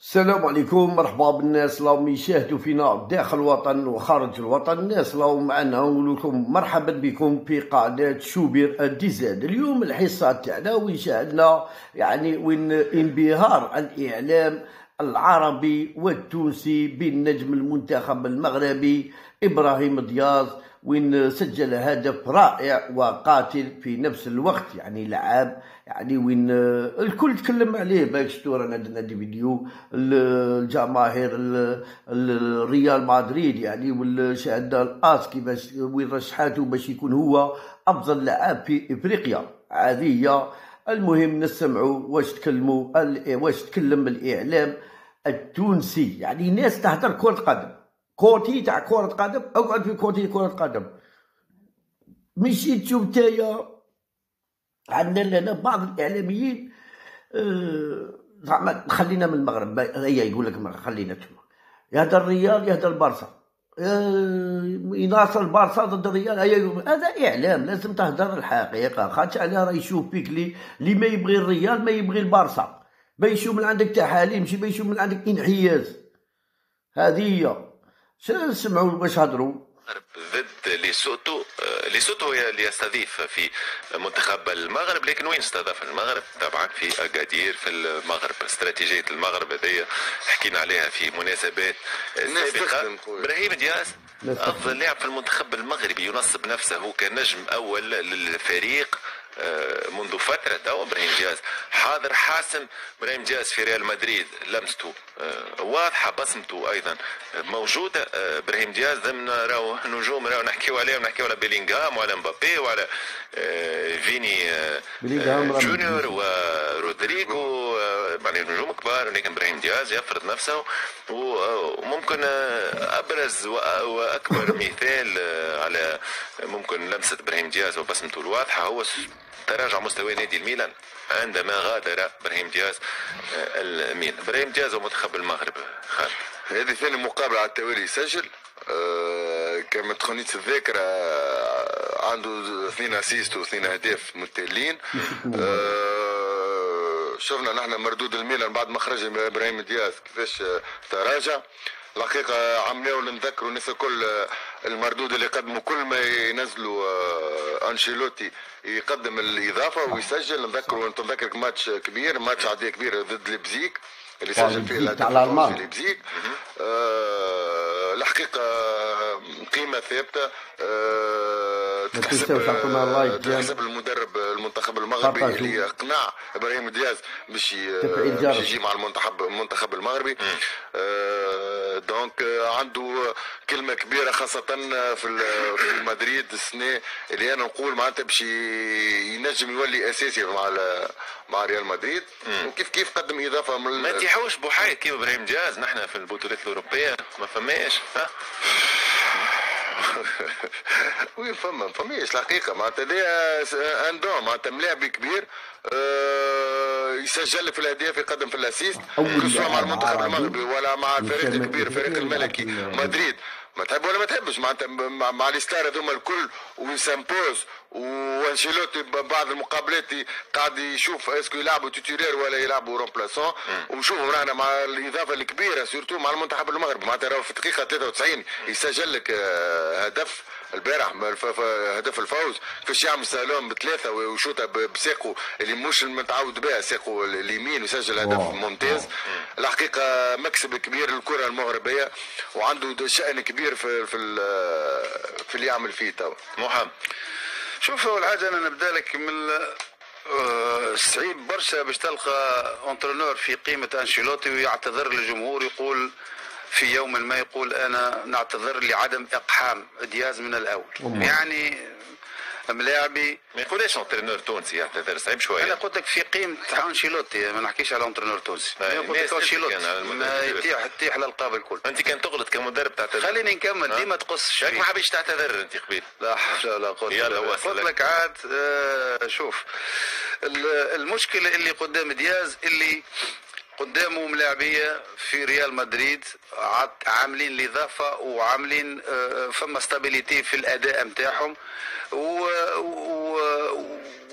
السلام عليكم مرحبا بالناس اللي يشاهدوا فينا داخل الوطن وخارج الوطن. الناس اللي معنا نقول لكم مرحبا بكم في قاعدة شوبير الديزاد. اليوم الحصة تاعنا وين شاهدنا يعني وين إنبهار الإعلام العربي والتونسي بالنجم المنتخب المغربي إبراهيم دياز وين سجل هدف رائع وقاتل في نفس الوقت يعني لعب يعني وين الكل تكلم عليه باش شفتوا رانا درنا des vidéos الجماهير الريال مدريد يعني والشهادة الاس كيفاش وين رشحاته باش يكون هو أفضل لاعب في إفريقيا. هي. المهم نسمعوا واش تكلموا واش تكلم الإعلام. التونسي يعني ناس تهدر كرة قدم. côté تاع كرة قدم اقعد في côté كرة قدم. مشي تشوف نتايا عندنا لنا بعض الإعلاميين آه، زعما خلينا من المغرب. هي يقول لك خلينا تما. يهدر الريال يهدر البارسا. آه، يناصر البارسا ضد الريال. هذا إعلام لازم تهدر الحقيقة. خاطر على راه يشوف لي اللي ما يبغي الريال ما يبغي البارسا. بيشوف من عندك تحاليل ماشي بيشوف من عندك انحياز. هذه هي. سمعوا باش هضروا. ضد ليسوتو ليسوتو هي اللي يستضيف في منتخب المغرب لكن وين استضاف المغرب؟ طبعا في أكادير في المغرب استراتيجية المغرب هذه حكينا عليها في مناسبات سابقة. إبراهيم دياز افضل لاعب في المنتخب المغربي ينصب نفسه كنجم أول للفريق. منذ فترة تو إبراهيم دياز حاضر حاسم إبراهيم دياز في ريال مدريد لمسته آه، واضحة بصمته أيضا موجودة آه، إبراهيم دياز ضمن راهو نجوم راهو نحكيو عليهم نحكيو على بيلينغهام وعلى مبابي وعلى فيني جونيور ورودريجو يعني نجوم كبار لكن إبراهيم دياز يفرض نفسه وممكن أبرز وأكبر مثال على ممكن لمسة إبراهيم دياز وبصمته الواضحة هو تراجع مستوى نادي الميلان عندما غادر إبراهيم دياز الميلان. إبراهيم دياز ومنتخب المغرب خالد. هذه ثاني مقابلة على التوالي يسجل أه كما تخونيت الذاكرة عنده اثنين أسيست واثنين أهداف متتاليين أه شفنا نحن مردود الميلان بعد ما خرج إبراهيم دياز. كيفاش تراجع؟ الحقيقة عملوا نذكروا الناس الكل المردود اللي قدموا. كل ما ينزلوا آه، أنشيلوتي يقدم الإضافة ويسجل. نذكروا انت نذكرك ماتش كبير ماتش عادية كبير ضد ليبزيك اللي سجل فيه الهدف ليبزيك آه الحقيقة قيمة ثابتة. آه تحسب تحسب المدرب. المنتخب المغربي اللي اقنع إبراهيم دياز باش يجي مع المنتخب المنتخب المغربي. آه donc عنده كلمة كبيرة خاصة في في مدريد. السنة اللي أنا نقول معناتها باش ينجم يولي أساسي مع مع ريال مدريد. وكيف كيف قدم إضافة من ما تيحوش بوحايد كيف إبراهيم دياز؟ نحن في البطولات الأوروبية ما فماش ها وين فما فماش الحقيقة معناتها ان دون معناتها ملاعب كبير أه يسجل في الأهداف يقدم في الأسيست سواء مع المنتخب المغربي ولا مع الفريق الكبير الفريق الملكي مدريد. ما تحب ولا ما تحبش معناتها مع ال stars هذوما الكل و ça s'impose وأنشيلوتي بعض المقابلات قاعد يشوف est-ce que يلعبوا titulaire ولا يلعبوا remplaçant ونشوفوا رانا مع الإضافة الكبيرة surtout مع المنتخب المغربي معناتها في الدقيقه 93 يسجل لك آه، هدف البارح هدف الفوز. كيفاش يعمل سالون بثلاثة ويشوطها بساقه اللي مش متعود بها ساقه اليمين ويسجل هدف ممتاز. الحقيقة مكسب كبير للكرة المغربية وعنده شأن كبير في في, في اللي يعمل فيه توا محمد شوف اول حاجة أنا نبدأ لك من آه، صعيب برشا باش تلقى entraîneur في قيمة أنشيلوتي ويعتذر للجمهور يقول في يوم ما يقول أنا نعتذر لعدم إقحام دياز من الأول. يعني ملاعبي ما يقولش entraîneur تونسي يعتذر صعيب شوية. أنا قلت لك في قيمة انشيلوتي ما نحكيش على entraîneur تونسي. أنا قلت لك انشيلوتي ما يتيح تيح الالقاب الكل. أنت كان تغلط كمدرب تعتذر خليني نكمل ديما تقص ما حبيتش تعتذر أنت قبيل. لا حول ولا قوة يلا قلت لك عاد آه شوف المشكلة اللي قدام دياز اللي قدامه ملاعبيه في ريال مدريد عاملين الاضافه وعاملين آه، فما stabilité في الأداء نتاعهم و, و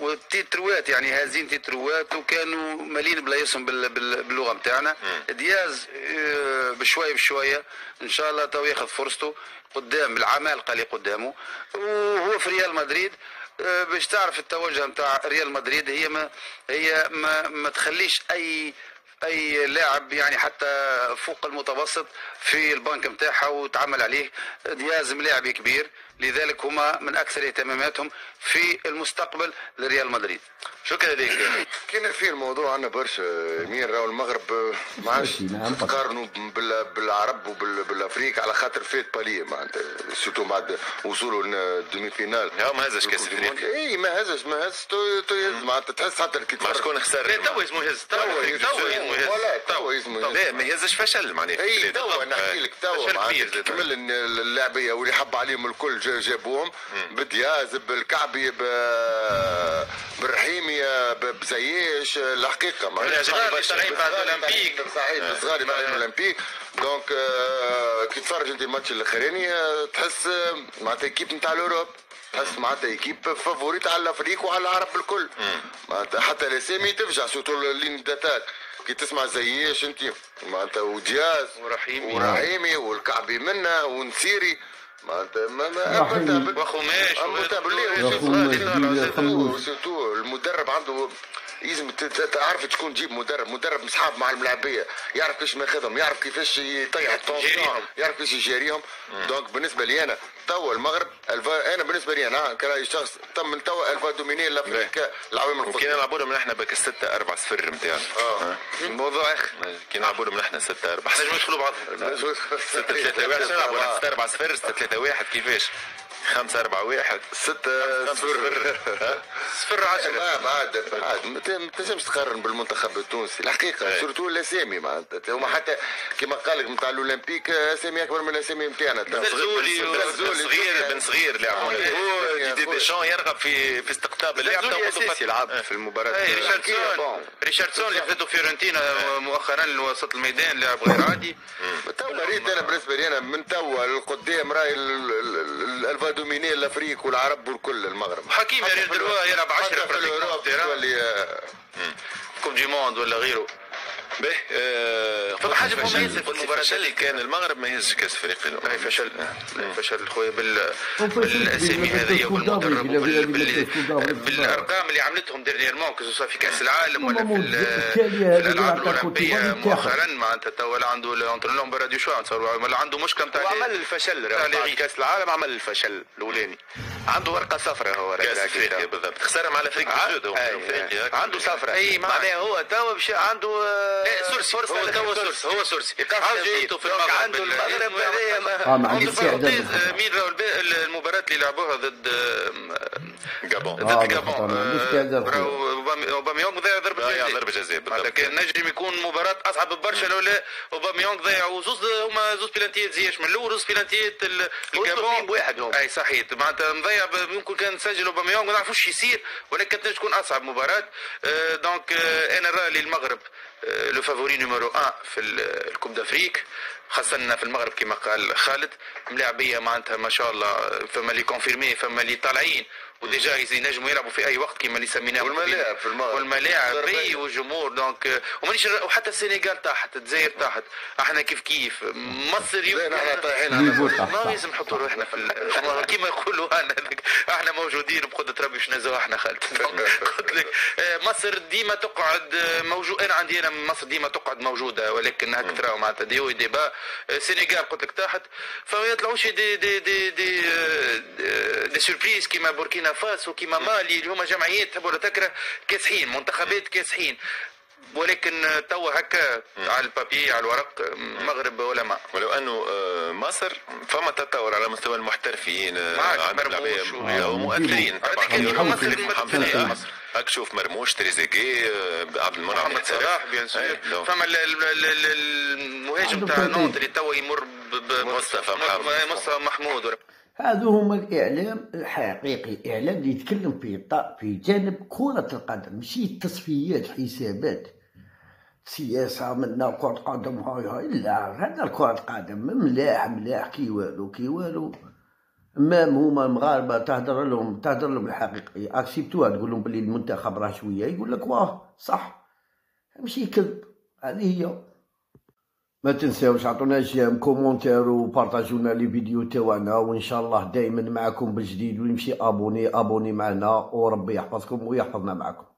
والتيتروات يعني هازين تيتروات وكانوا مالين بلايصهم بال- بال- باللغة نتاعنا دياز آه، بشوية بشوية إن شاء الله تو ياخذ فرصته. قدام العمالقه اللي قدامه. وهو في ريال مدريد آه، باش تعرف التوجه نتاع ريال مدريد هي ما هي ما, ما تخليش أي أي لاعب يعني حتى فوق المتوسط في البنك نتاعها وتعمل عليه دياز لاعب كبير. لذلك هما من أكثر اهتماماتهم في المستقبل لريال مدريد. شكرا لك. كان في الموضوع عندنا برشا مين راهو المغرب ما عادش نعم. تقارنوا بال- بالعرب وبالافريق على خاطر فات باليه معناتها سيرتو بعد وصولوا للدومي فينال هو ما هزش كاس افريقيا اي ما هزش ما هزش تو تو يهز معناتها تحس حتى كي شكون خسر لا تو اسمه هز تو توا يهز. تو توا هز. لا ما يهزش فشل معناها. إي توا. نحكي لك توا. كمل اللاعبيه واللي حب عليهم الكل جا- جابوهم. بدياز بالكعبي بالرحيمي بزياش الحقيقة برشا. طالعين بعد ال olympique. صحيح صغاري بعد ال olympique. donc آه، كي تفرج أنت الماتش الأخراني آه، تحس آه، معناتها équipe نتاع ال Europe. تحس معناتها équipe favorite على ال Afrique وعلى العرب الكل. معناتها حتى الاسامي تفجع سوتو اللين داتاك كي تسمع زياش انت معناتها ودياز ورحيمي. ورحيمي والكعبي منا ونسيري معناتها ما ما. أمتابل. وخماش أمتابل ليه؟ يا وسوتو- خماش لا، دي لا، خموس. سيرتو المدرب عنده لازم تعرف تكون تجيب مدرب مدرب مصحاب مع الملاعبية يعرف كيفاش ماخذهم يعرف كيفاش يطيح التونسيون يجاريهم. يعرف كيفاش يجاريهم دونك بالنسبة لي أنا توا المغرب الفا أنا بالنسبة لي أنا كراي شخص تم من توا ألفا دوميني لافريكا العوامل وكي القدام نلعبوا لهم نحن بك 6 4 0 نتاعنا آه. الموضوع اخر كي نلعبوا لهم نحن 6 4 نجموا 0 يدخلوا بعض 6 3 1 نلعبوا 6 4 0 6 3 1 كيفاش؟ 5 4 1 ستة صفر صفر عشرة ما بعد بعد ما تنجمش تقارن بالمنتخب التونسي الحقيقة. سورتو الاسامي معناتها هما حتى كما قال لك نتاع الاولمبيك اسامي اكبر من الاسامي نتاعنا صغير بن صغير لعبوا ديشان يرغب في في استقطاب اللاعب تو اساسي يلعب في المباراه. ريشاردسون. ريشاردسون اللي خذته فيورنتينا مؤخرا لوسط الميدان لاعب غير عادي توا ريت أنا بالنسبة لي أنا من توا لقدام راي دوميني الافريق والعرب والكل المغرب حكيم يا ريال يلعب 10 حتى في الاوروب تولي آه، كوب دي موند ولا غيره به آه، مميزة فشل- في فشل هذه. كان المغرب ما يهزش كأس افريقيا لا فشل لا فشل خويا بال بالأسامي هذه الكودابري. بالأرقام اللي عملتهم ديرنييرمون كسوا في كأس العالم ولا في, الألعاب اللي الاولمبيه. مؤخرا معناتها تو ولا عنده الانترنور براديو شو ولا عنده مشكلة نتاع وعمل الفشل تاع. كأس العالم عمل الفشل الأولاني عنده ورقة صفراء هو كاس أفريقيا. بالضبط. خسرهم على أفريقيا ع- السود. عنده صفراء معك. معناها هو تو مش عنده آه، سورسي. فرصة هو تو لك- سورسي. هو سورسي. يحطوا في المغرب عنده ال- المغرب ال- هذايا ما- آه ما فرنتيز، للخطر. مين راهو المباراة اللي لعبوها ضد جابون آه، ضد جابون. راهو أوباميونغ ضيع ضربة ضيع جزاء. ضربة جزاء بالضبط. كان نجم يكون مباراة أصعب برشا لولا أوباميونغ ضيع وزوز هما زوز بلانتيات زياش. من الأول زوز بلانتيات ال- وصلوا الجابون. فيهم بواحد هم. أي صحيح. معناتها مضيع يمكن كان نسجل أوباميونغ ما نعرفوش يصير ولكن كانت تكون أصعب مباراة. آه، donc آه، أنا راه للمغرب آه، le favori numéro 1 في ال- ال coupe d'Afrique خاصة في المغرب كما قال خالد. ملاعبية معناتها ما شاء الله فما اللي confirmé فما اللي طالعين. و déjà ينجموا يلعبوا في أي وقت كما اللي سميناه. والملاعب في المغرب. والملاعب. اي والجمهور donc ومانيش وحتى السنغال تحت الجزائر تحت أحنا كيف كيف؟ مصر زين إحنا يمكن طايحين. ما لازم نحطوا روحنا في كيما يقولوا أنا إحنا موجودين بقدرة ربي باش نزوا إحنا خالد قلت لك آه، مصر ديما تقعد آه، موجود أنا عندي أنا مصر ديما تقعد موجودة ولكنها كثر معناتها دي وي ديبا آه، السنغال قلت لك تحت فما يطلعوش دي دي دي دي, آه، des surprises كيما بوركينا فاسو كيما مالي اللي هما جمعيات تحب ولا تكره كاسحين منتخبات كاسحين. ولكن آه، توا هكا على ال papier على الورق آه، مغرب ولا ما ولو أنه آه، مصر فما تطور على مستوى المحترفين آه، مرموش لعيبه و- ومؤثرين طبعا. مصر هاك شوف مرموش تريزيجيه آه، عبد المنعم محمد صلاح bien sûr. أي، donc. فما ال- ال- ال- ال- المهاجم تاع. نانت اللي توا يمر ب- ب- مصطفى محمود. مصطفى محمود. هذا هما الإعلام الحقيقي الإعلام اللي يتكلم في في جانب كرة القدم ماشي التصفيات حسابات سياسة منا كرة قدم هاي هاي لا هذا كرة قدم ملاح ملاح كي والو كي والو. même هما المغاربة تهدر لهم تهدر لهم الحقيقة أكسبتوها تقول لهم بلي المنتخب راه شوية يقول لك واه صح. ماشي كذب. هذه هي ما تنساوش عطونا j'aime commentaire وبارطاجونا les vidéos تاعنا وان شاء الله دائما معكم بالجديد ويمشي abonné abonné معنا وربي يحفظكم ويحفظنا معكم.